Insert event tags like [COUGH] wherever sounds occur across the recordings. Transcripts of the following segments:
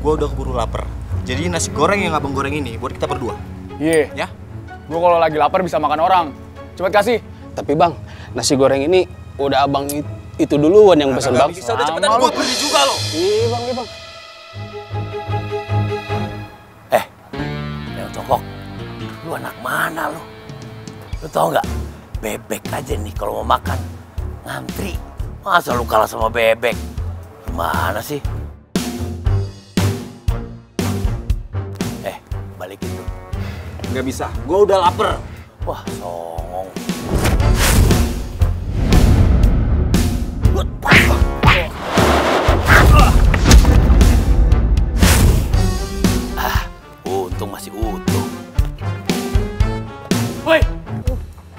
gue udah keburu lapar. Jadi nasi goreng yang abang goreng ini buat kita berdua. Iya. Ya? Gue kalau lagi lapar bisa makan orang. Cepet kasih. Tapi bang, nasi goreng ini udah abang it- itu duluan yang pesen bang. Bisa udah cepetan gue pergi juga lo. Iya bang, iya bang. Eh, yang tokok, lu anak mana lu? Lu tau nggak? Bebek aja nih kalau mau makan ngantri. Masa lu kalah sama bebek? Gimana sih? Balikin tuh. Gak bisa, gue udah lapar. Wah, songong. Ah, untung masih utuh. Woi,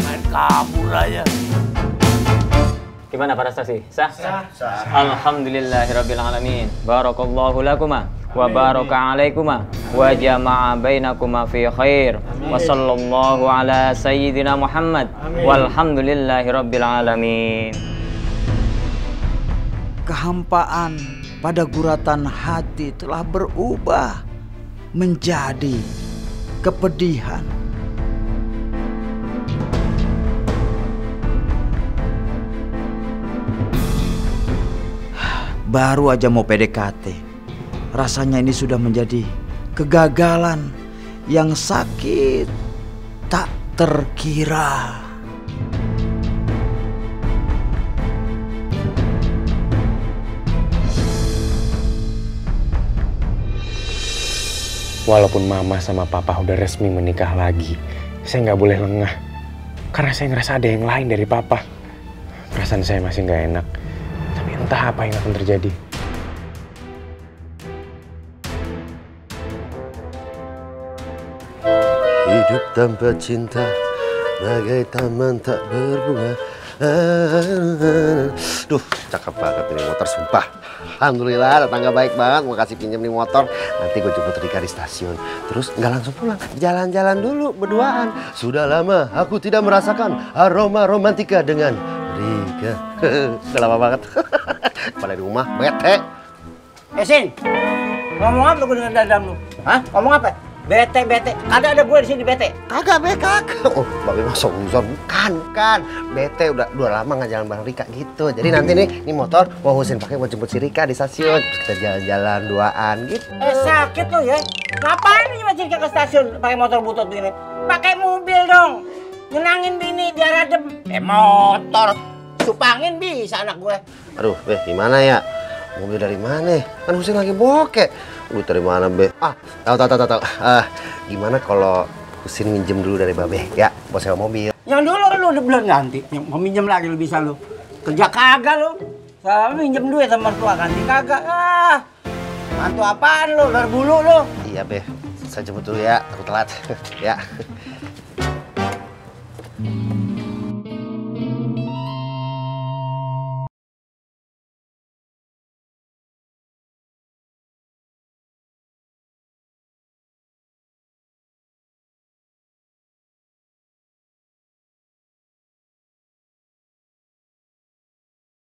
main kabur aja. Gimana para saksi? Sah? Sah. Alhamdulillahirabbil alamin. Barakallahu lakuma wa baraka alaikuma wa jama'a bainakuma fi khair. Wa sallallahu ala sayyidina Muhammad. Walhamdulillahirabbil alamin. kehampaan pada guratan hati telah berubah menjadi kepedihan. Baru aja mau PDKT, rasanya ini sudah menjadi kegagalan yang sakit tak terkira. Walaupun mama sama papa udah resmi menikah lagi, saya nggak boleh lengah. Karena saya ngerasa ada yang lain dari papa. Perasaan saya masih nggak enak. Entah apa yang akan terjadi. Hidup tanpa cinta bagai taman tak berbunga. Duh, cakep banget ini motor sumpah. Alhamdulillah, tetangga baik banget mau kasih pinjam nih motor. Nanti gue jemput Rika di stasiun. Terus nggak langsung pulang, jalan-jalan dulu berduaan. Sudah lama aku tidak merasakan aroma romantika dengan Rika. [LAUGHS] Udah lama banget. [LAUGHS] Pada di rumah, bete. Eh, Sin. Ngomong apa gue dengan dadam lu? Hah? Ngomong apa? Bete, bete. Kagak ada gue di sini bete. Kagak be kagak. [LAUGHS] Oh, Babe mah songzon. Bukan, bukan. Bete udah udah lama nggak jalan bareng Rika gitu. Jadi nanti nih, ini motor mau Husin pakai buat jemput si Rika di stasiun. Terus kita jalan-jalan duaan gitu. Eh, sakit lu ya. Ngapain nih macam ke stasiun pakai motor butut begini? Pakai mobil dong. Nyenangin bini biar adem. Eh, motor. Supangin bisa anak gue. Aduh, Be, gimana ya? Mobil dari mana? Kan Husin lagi bokeh. Duit dari mana, Be? Ah, tahu tahu tahu tahu. Ah, gimana kalau Husin minjem dulu dari Babe ya, buat sewa mobil. Yang dulu lu udah belum ganti. Yang mau minjem lagi lu bisa lu. Kerja kagak lu. Sama minjem duit sama mertua ganti kagak. Ah. Mantu apaan lu? Dari bulu lu. Iya, Be. Saya jemput dulu ya, aku telat. [LAUGHS] ya.